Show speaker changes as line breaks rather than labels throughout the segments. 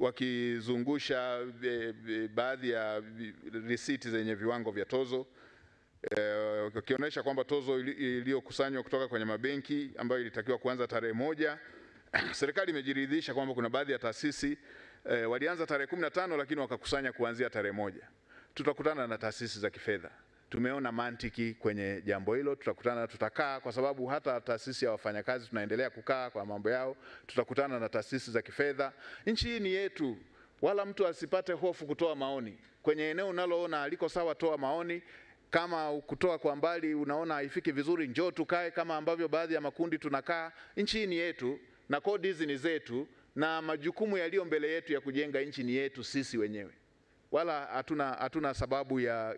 wakizungusha e, e, baadhi ya risiti zenye viwango vya tozo e, wakionyesha kwamba tozo iliyokusanywa kutoka kwenye mabenki ambayo ilitakiwa kuanza tarehe moja serikali imejiridhisha kwamba kuna baadhi ya taasisi e, walianza tarehe kumi na tano lakini wakakusanya kuanzia tarehe moja. Tutakutana na taasisi za kifedha. Tumeona mantiki kwenye jambo hilo, tutakutana, tutakaa kwa sababu hata taasisi ya wafanyakazi tunaendelea kukaa kwa mambo yao. Tutakutana na taasisi za kifedha. Nchi hii ni yetu, wala mtu asipate hofu kutoa maoni kwenye eneo unaloona aliko sawa, toa maoni kama kutoa kwa mbali unaona haifiki vizuri, njoo tukae kama ambavyo baadhi ya makundi tunakaa. Nchi hii ni yetu na kodi hizi ni zetu, na majukumu yaliyo mbele yetu ya kujenga nchi ni yetu sisi wenyewe, wala hatuna hatuna sababu ya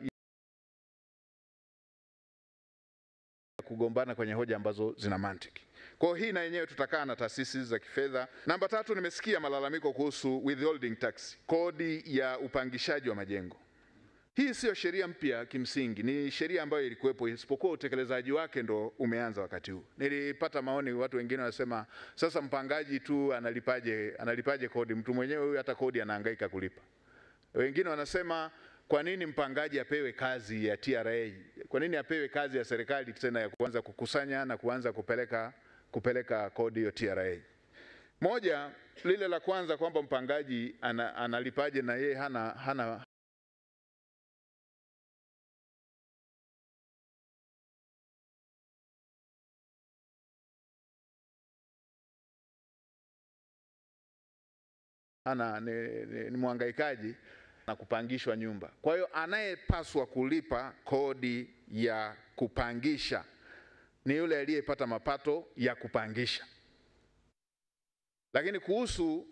kugombana kwenye hoja ambazo zina mantiki. Kwa hiyo hii na yenyewe tutakaa na taasisi za kifedha. Namba tatu, nimesikia malalamiko kuhusu withholding tax, kodi ya upangishaji wa majengo. Hii siyo sheria mpya kimsingi, ni sheria ambayo ilikuwepo, isipokuwa utekelezaji wake ndo umeanza wakati huu. Nilipata maoni, watu wengine wanasema sasa mpangaji tu analipaje, analipaje kodi? Mtu mwenyewe huyu hata kodi anahangaika kulipa. Wengine wanasema kwa nini mpangaji apewe kazi ya TRA? Kwa nini apewe kazi ya serikali tena ya kuanza kukusanya na kuanza kupeleka kupeleka kodi hiyo TRA? Moja, lile la kwanza kwamba mpangaji ana, analipaje na yeye hana, hana ana ni, ni, ni mwangaikaji na kupangishwa nyumba. Kwa hiyo anayepaswa kulipa kodi ya kupangisha ni yule aliyepata mapato ya kupangisha. Lakini kuhusu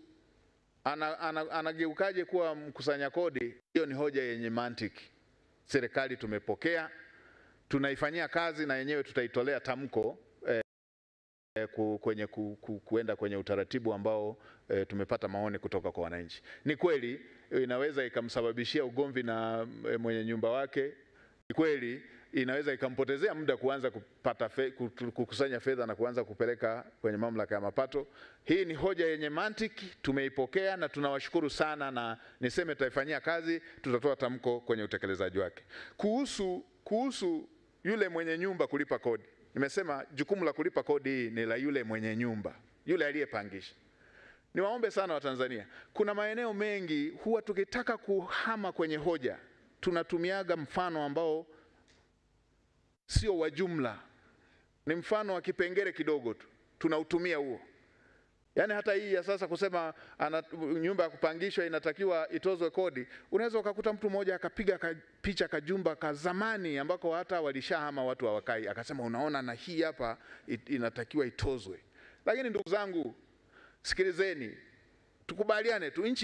anageukaje ana, ana, kuwa mkusanya kodi, hiyo ni hoja yenye mantiki. Serikali tumepokea, tunaifanyia kazi na yenyewe tutaitolea tamko kwenye ku, ku, kuenda kwenye utaratibu ambao e, tumepata maoni kutoka kwa wananchi. Ni kweli eh, inaweza ikamsababishia ugomvi na e, mwenye nyumba wake. Ni kweli inaweza ikampotezea muda kuanza kupata fe, kukusanya fedha na kuanza kupeleka kwenye mamlaka ya mapato. Hii ni hoja yenye mantiki, tumeipokea na tunawashukuru sana, na niseme tutaifanyia kazi, tutatoa tamko kwenye utekelezaji wake. Kuhusu kuhusu yule mwenye nyumba kulipa kodi, nimesema jukumu la kulipa kodi hii ni la yule mwenye nyumba, yule aliyepangisha. Niwaombe sana Watanzania, kuna maeneo mengi huwa tukitaka kuhama kwenye hoja tunatumiaga mfano ambao sio wa jumla, ni mfano wa kipengele kidogo tu, tunautumia huo. Yaani hata hii ya sasa kusema ana, nyumba ya kupangishwa inatakiwa itozwe kodi, unaweza ukakuta mtu mmoja akapiga ka, picha kajumba ka zamani ambako hata walishahama watu hawakai, akasema unaona, na hii hapa it, inatakiwa itozwe. Lakini ndugu zangu, sikilizeni, tukubaliane tu, nchi